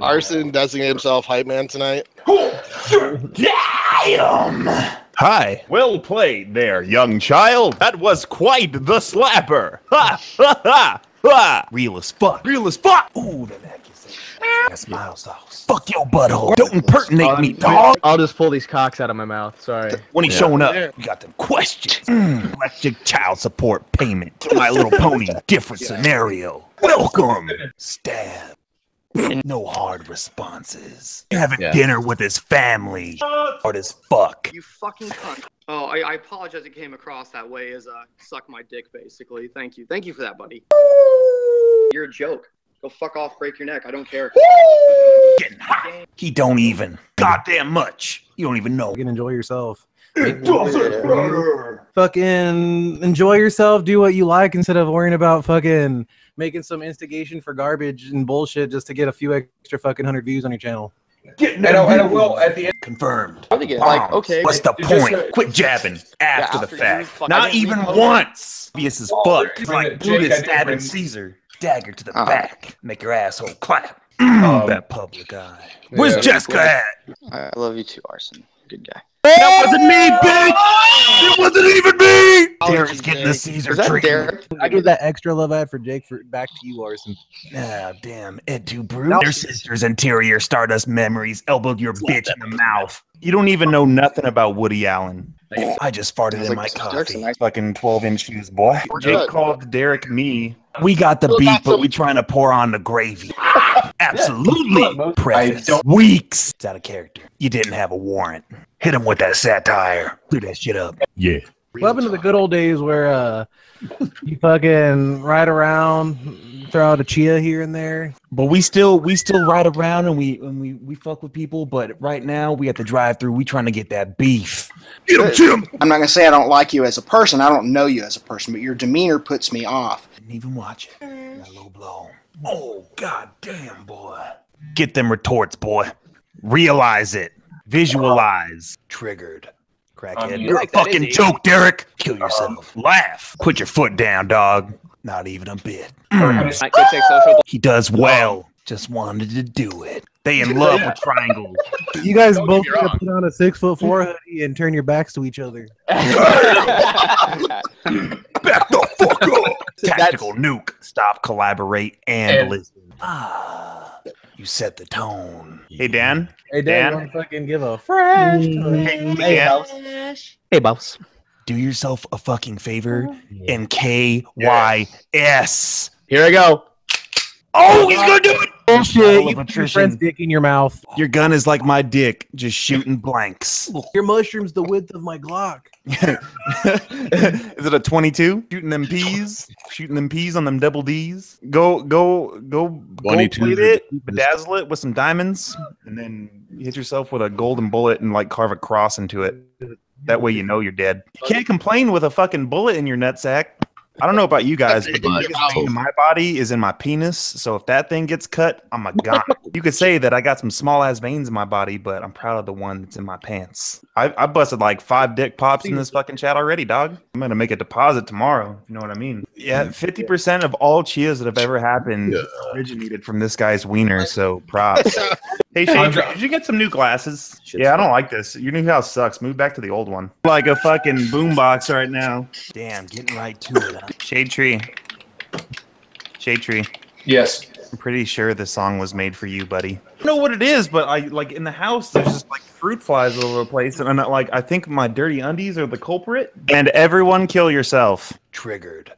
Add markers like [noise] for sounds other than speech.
Arson designated himself hype man tonight. Damn! Hi. Well played there, young child. That was quite the slapper. Ha ha ha ha! Real as fuck. Real as fuck. Ooh, that accusation. That's mild sauce. Fuck your butthole. Don't impersonate me, dog. I'll just pull these cocks out of my mouth. Sorry. When he's showing up, we got them questions. Mm, electric child support payment. My Little Pony. Different scenario. Welcome. Stab. No hard responses. Having Yeah. dinner with his family. Hard as fuck. You fucking cunt. Oh, I, I apologize it came across that way as uh, suck my dick, basically. Thank you. Thank you for that, buddy. You're a joke. Go fuck off, break your neck. I don't care. Getting hot. He don't even. Goddamn much. You don't even know. Fucking enjoy yourself. [laughs] Fucking enjoy yourself. Do what you like instead of worrying about fucking making some instigation for garbage and bullshit just to get a few extra fucking hundred views on your channel. And I, and I will at the end. Confirmed. I think it, like, okay. What's the Just, uh, point? Quit jabbing after the after you fact. fuck- Not even once. Obvious as Oh, fuck. there- like Jake, I Brutus stabbing bring- Caesar. Dagger to the Uh-huh. back. Make your asshole clap. Um, that public eye. Where's yeah. Jessica at? I love you too, Arson. Good guy. That wasn't me, bitch! It wasn't even me! Oh, Derek's getting the Caesar treatment. Derek? I give that extra love ad for Jake for back to you, Arson. Ah, damn. Ed too Bruce. Your sister's interior stardust memories elbowed your bitch in the mouth. You don't even know nothing about Woody Allen. I just farted Sounds in like my Derek's coffee. nice- Fucking 12 inch shoes, boy. Jake called Derek me. We got the Still beef, but we trying to pour on the gravy. [laughs] Absolutely. Preface. don't- Weeks. It's out of character. You didn't have a warrant. Hit him with that satire. Clear that shit up. Yeah. What happened to the good old days where uh you fucking ride around, throw out a chia here and there? But we still we still ride around and we and we we fuck with people. But right now we at the drive through. We trying to get that beef. Get him, Jim. I'm not gonna say I don't like you as a person. I don't know you as a person, but your demeanor puts me off. Didn't even watch it. That low blow. Oh god damn, boy. Get them retorts, boy. Realize it. Visualize. Triggered. Crackhead. Um, You're a like that, fucking is joke, Derek. Kill yourself. Laugh. Put your foot down, dog. Not even a bit. I just- That kid takes social. He does well. Just wanted to do it. They in love with triangles. [laughs] You guys Don't both get me gotta put on a six foot four hoodie and turn your backs to each other. [laughs] [laughs] Back the fuck up. Tactical nuke. Stop, collaborate, and, And- listen. Ah, you set the tone. Hey, Dan. Hey, Dan? Dan, want to fucking give a fresh? Hey, Dan. Hey, boss. Do yourself a fucking favor and K Y S. Here I go. Oh, he's gonna do it. Bullshit! You put your friend's dick in your mouth. Your gun is like my dick, just shooting blanks. [laughs] Your mushroom's the width of my Glock. [laughs] is it a 22? Shooting them peas? Shooting them peas on them double D's? Go, go, go, gold 22 plate it, cheapest. bedazzle it with some diamonds, and then hit yourself with a golden bullet and like carve a cross into it. That way you know you're dead. You can't complain with a fucking bullet in your nutsack. I don't know about you guys, but the biggest pain in my body is in my penis. So if that thing gets cut, I'm a god. you could say that I got some small ass veins in my body, but I'm proud of the one that's in my pants. I, I busted like five dick pops in this fucking chat already, dog. I'm gonna make a deposit tomorrow. You know what I mean? Yeah, fifty percent of all chias that have ever happened originated from this guy's wiener. So props. [laughs] hey Shane, Andre- did you get some new glasses? yeah, I don't like this. Your new house sucks. Move back to the old one. Like a fucking boombox right now. Damn, getting right to it. Huh? Shade tree. Shade tree. Yes. I'm pretty sure this song was made for you, buddy. I don't know what it is, but I like in the house. There's just like fruit flies all over the place, and I'm not, like I think my dirty undies are the culprit. And everyone, kill yourself. Triggered.